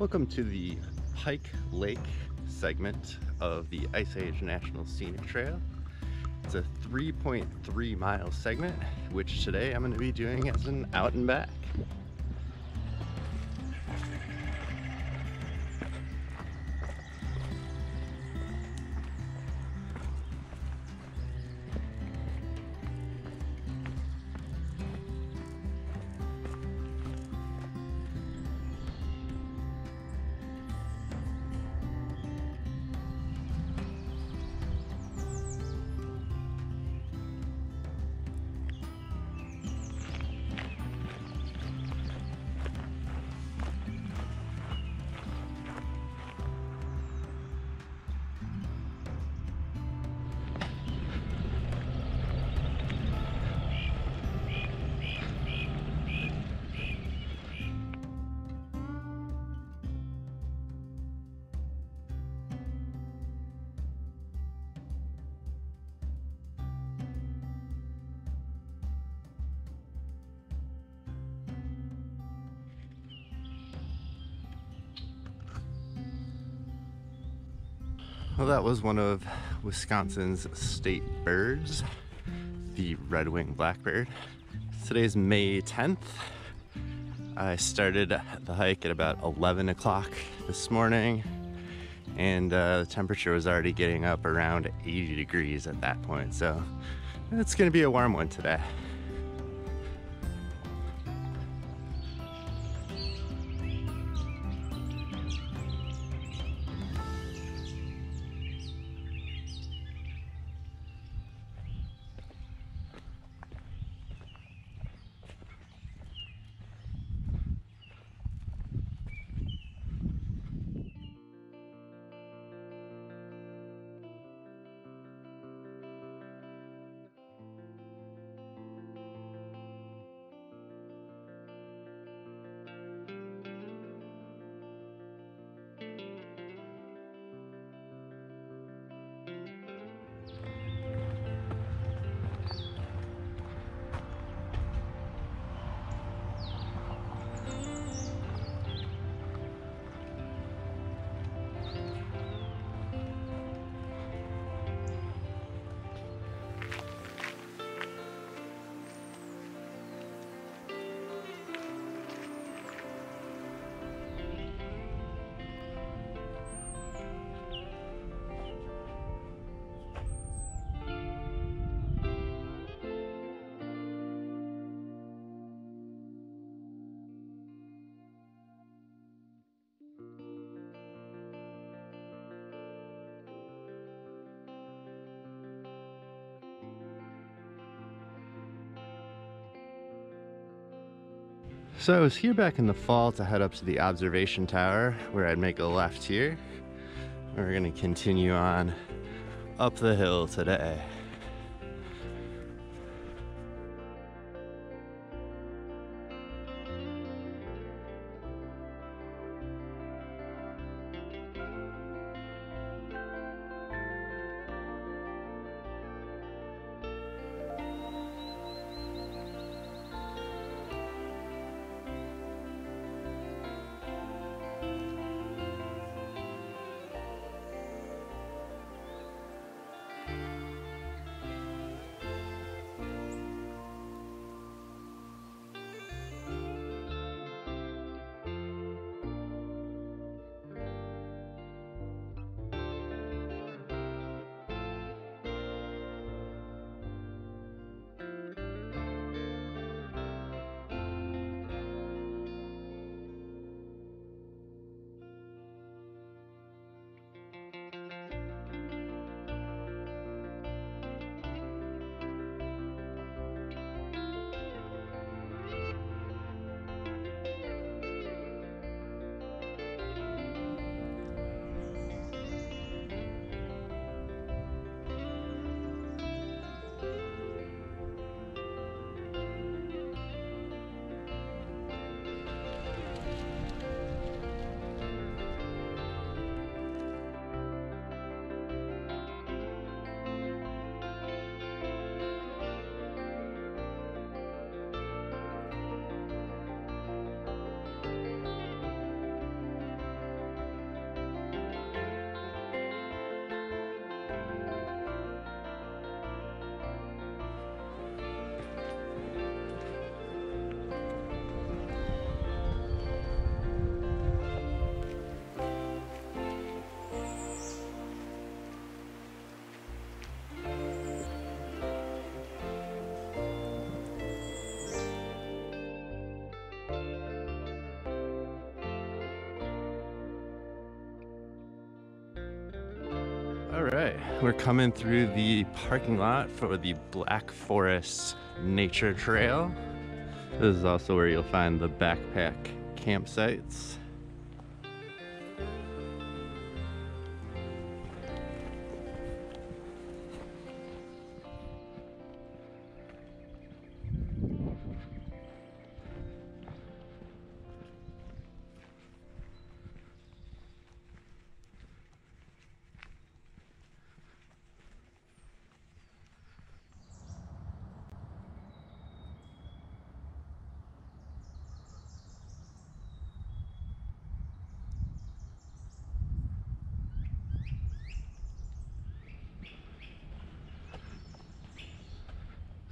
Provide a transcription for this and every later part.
Welcome to the Pike Lake segment of the Ice Age National Scenic Trail. It's a 3.3 mile segment, which today I'm going to be doing as an out and back. Well, that was one of Wisconsin's state birds, the red-winged blackbird. Today's May 10th. I started the hike at about 11 o'clock this morning, and uh, the temperature was already getting up around 80 degrees at that point, so it's gonna be a warm one today. So I was here back in the fall to head up to the observation tower where I'd make a left here. We're gonna continue on up the hill today. All right, we're coming through the parking lot for the Black Forest Nature Trail. This is also where you'll find the backpack campsites.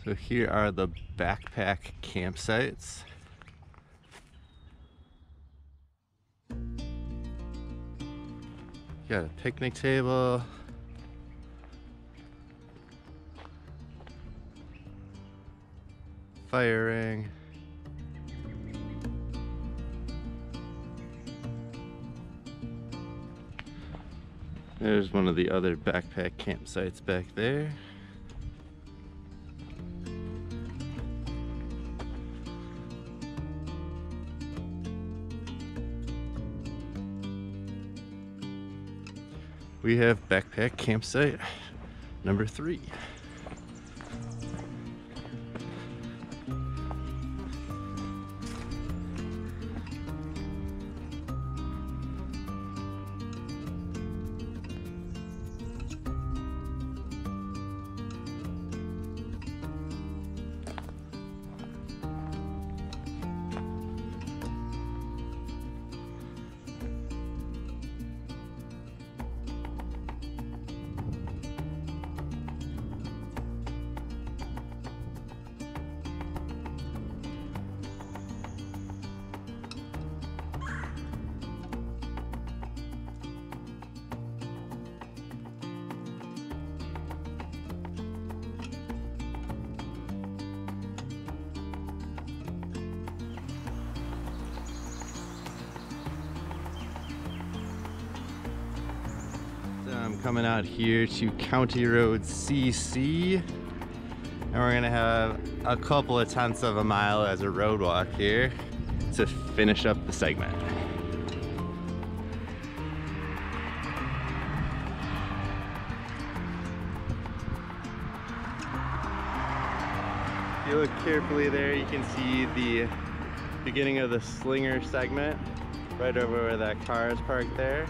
So here are the backpack campsites. Got a picnic table. Fire ring. There's one of the other backpack campsites back there. We have backpack campsite number three. Coming out here to County Road CC and we're gonna have a couple of tenths of a mile as a road walk here to finish up the segment. If you look carefully there, you can see the beginning of the slinger segment right over where that car is parked there.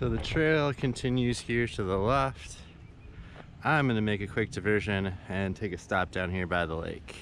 So the trail continues here to the left. I'm gonna make a quick diversion and take a stop down here by the lake.